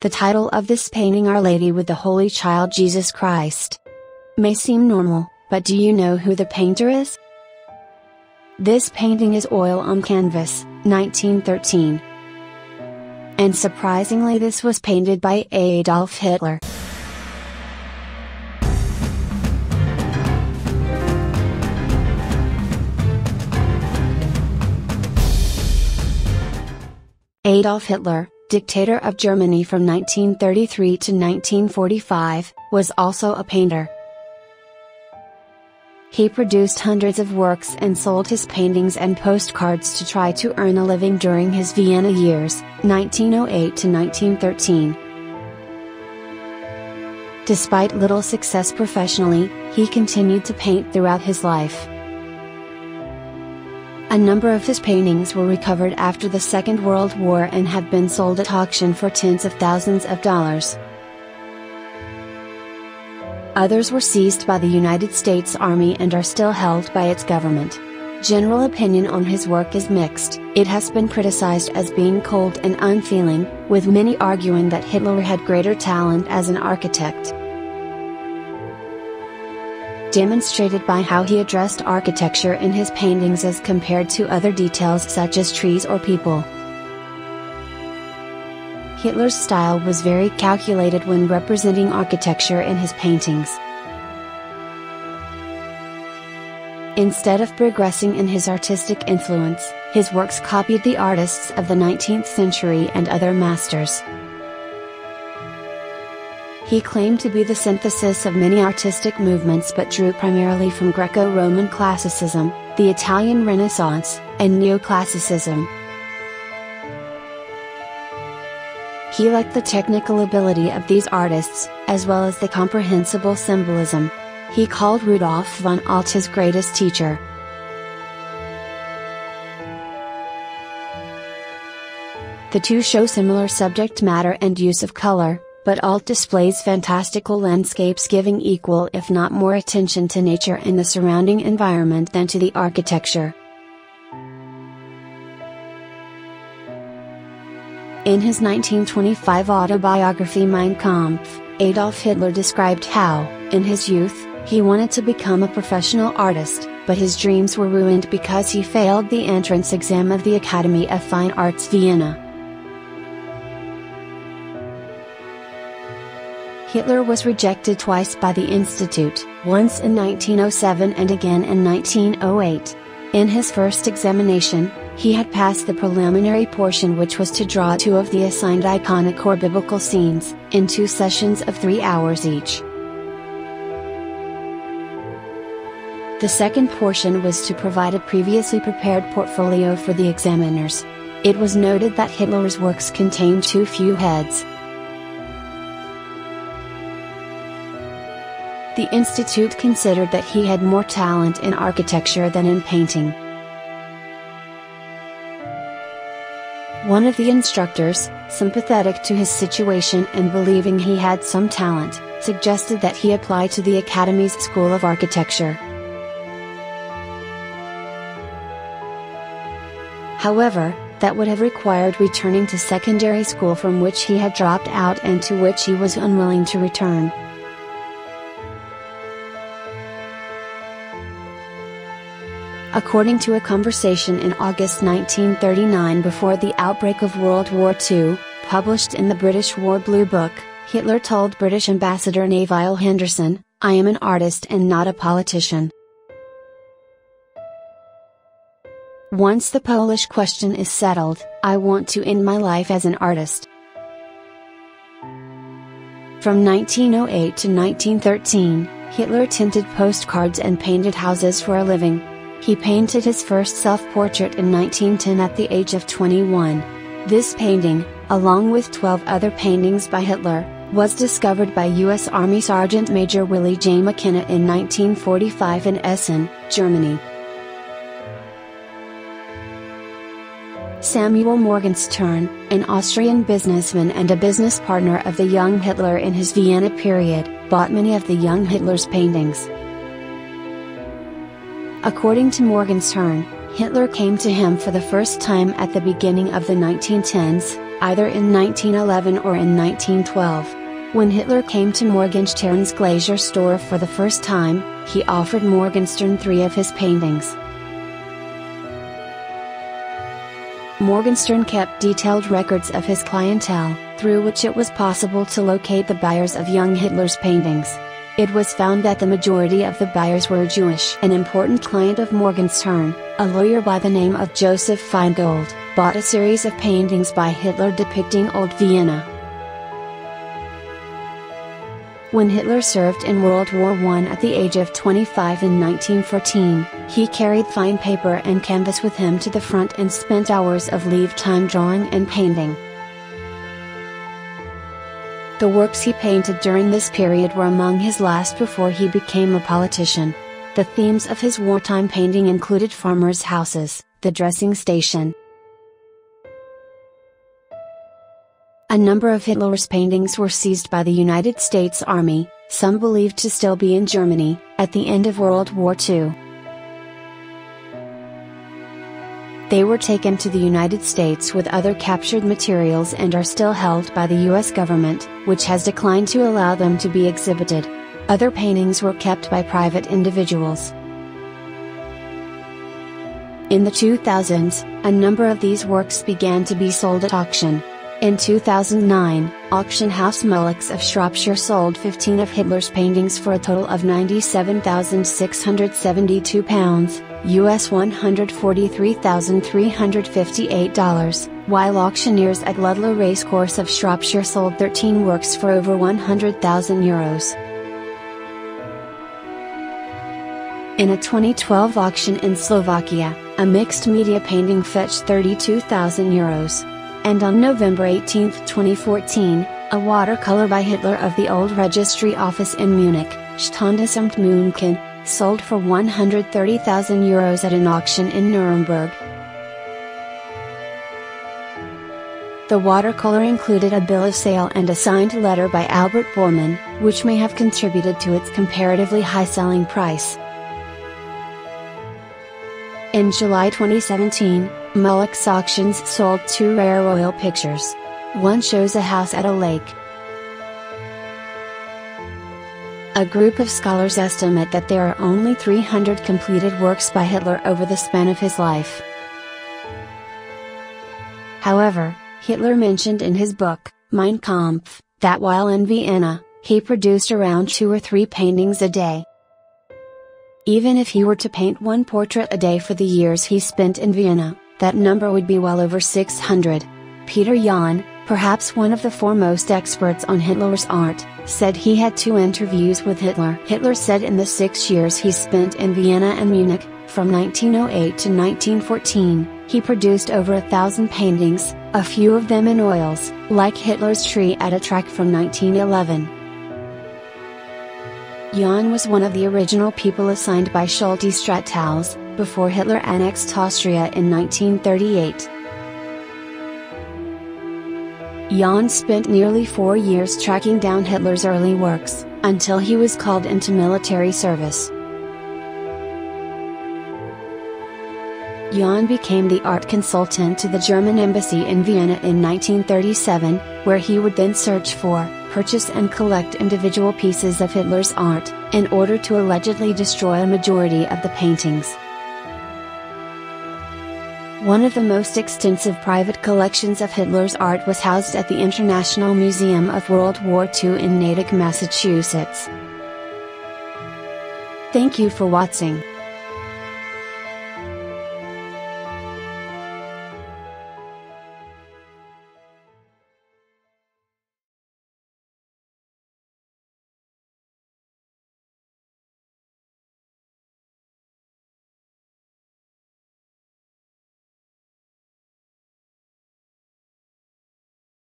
The title of this painting Our Lady with the Holy Child Jesus Christ may seem normal, but do you know who the painter is? This painting is oil on canvas, 1913. And surprisingly this was painted by Adolf Hitler. Adolf Hitler, dictator of Germany from 1933 to 1945, was also a painter. He produced hundreds of works and sold his paintings and postcards to try to earn a living during his Vienna years, 1908 to 1913. Despite little success professionally, he continued to paint throughout his life. A number of his paintings were recovered after the Second World War and have been sold at auction for tens of thousands of dollars. Others were seized by the United States Army and are still held by its government. General opinion on his work is mixed. It has been criticized as being cold and unfeeling, with many arguing that Hitler had greater talent as an architect demonstrated by how he addressed architecture in his paintings as compared to other details such as trees or people. Hitler's style was very calculated when representing architecture in his paintings. Instead of progressing in his artistic influence, his works copied the artists of the 19th century and other masters. He claimed to be the synthesis of many artistic movements but drew primarily from Greco-Roman classicism, the Italian Renaissance, and Neoclassicism. He liked the technical ability of these artists, as well as the comprehensible symbolism. He called Rudolf von Alt his greatest teacher. The two show similar subject matter and use of color, but Alt displays fantastical landscapes giving equal if not more attention to nature and the surrounding environment than to the architecture. In his 1925 autobiography Mein Kampf, Adolf Hitler described how, in his youth, he wanted to become a professional artist, but his dreams were ruined because he failed the entrance exam of the Academy of Fine Arts Vienna. Hitler was rejected twice by the Institute, once in 1907 and again in 1908. In his first examination, he had passed the preliminary portion which was to draw two of the assigned iconic or biblical scenes, in two sessions of three hours each. The second portion was to provide a previously prepared portfolio for the examiners. It was noted that Hitler's works contained too few heads, The Institute considered that he had more talent in architecture than in painting. One of the instructors, sympathetic to his situation and believing he had some talent, suggested that he apply to the Academy's School of Architecture. However, that would have required returning to secondary school from which he had dropped out and to which he was unwilling to return. According to a conversation in August 1939 before the outbreak of World War II, published in the British War Blue Book, Hitler told British Ambassador Nevile Henderson, I am an artist and not a politician. Once the Polish question is settled, I want to end my life as an artist. From 1908 to 1913, Hitler tinted postcards and painted houses for a living. He painted his first self-portrait in 1910 at the age of 21. This painting, along with 12 other paintings by Hitler, was discovered by U.S. Army Sergeant Major Willie J. McKenna in 1945 in Essen, Germany. Samuel Morgenstern, an Austrian businessman and a business partner of the young Hitler in his Vienna period, bought many of the young Hitler's paintings. According to Morgenstern, Hitler came to him for the first time at the beginning of the 1910s, either in 1911 or in 1912. When Hitler came to Morgenstern's Glacier store for the first time, he offered Morgenstern three of his paintings. Morgenstern kept detailed records of his clientele, through which it was possible to locate the buyers of young Hitler's paintings. It was found that the majority of the buyers were Jewish. An important client of Morgenstern, a lawyer by the name of Joseph Feingold, bought a series of paintings by Hitler depicting Old Vienna. When Hitler served in World War I at the age of 25 in 1914, he carried fine paper and canvas with him to the front and spent hours of leave time drawing and painting. The works he painted during this period were among his last before he became a politician. The themes of his wartime painting included farmers' houses, the dressing station, A number of Hitler's paintings were seized by the United States Army, some believed to still be in Germany, at the end of World War II. They were taken to the United States with other captured materials and are still held by the US government, which has declined to allow them to be exhibited. Other paintings were kept by private individuals. In the 2000s, a number of these works began to be sold at auction. In 2009, auction house Mullock's of Shropshire sold 15 of Hitler's paintings for a total of £97,672, US $143,358, while auctioneers at Ludlow Racecourse of Shropshire sold 13 works for over €100,000. In a 2012 auction in Slovakia, a mixed media painting fetched 32,000 euros and on November 18, 2014, a watercolor by Hitler of the old registry office in Munich, Standesamt München, sold for 130,000 euros at an auction in Nuremberg. The watercolor included a bill of sale and a signed letter by Albert Bormann, which may have contributed to its comparatively high selling price. In July 2017, Mullock's Auctions sold two rare oil pictures. One shows a house at a lake. A group of scholars estimate that there are only 300 completed works by Hitler over the span of his life. However, Hitler mentioned in his book, Mein Kampf, that while in Vienna, he produced around two or three paintings a day. Even if he were to paint one portrait a day for the years he spent in Vienna, that number would be well over 600. Peter Jahn, perhaps one of the foremost experts on Hitler's art, said he had two interviews with Hitler. Hitler said in the six years he spent in Vienna and Munich, from 1908 to 1914, he produced over a thousand paintings, a few of them in oils, like Hitler's Tree at Utrecht from 1911. Jahn was one of the original people assigned by Schulte Strathaus, before Hitler annexed Austria in 1938. Jahn spent nearly four years tracking down Hitler's early works, until he was called into military service. Jahn became the art consultant to the German embassy in Vienna in 1937, where he would then search for, purchase and collect individual pieces of Hitler's art, in order to allegedly destroy a majority of the paintings. One of the most extensive private collections of Hitler's art was housed at the International Museum of World War II in Natick, Massachusetts. Thank you for watching.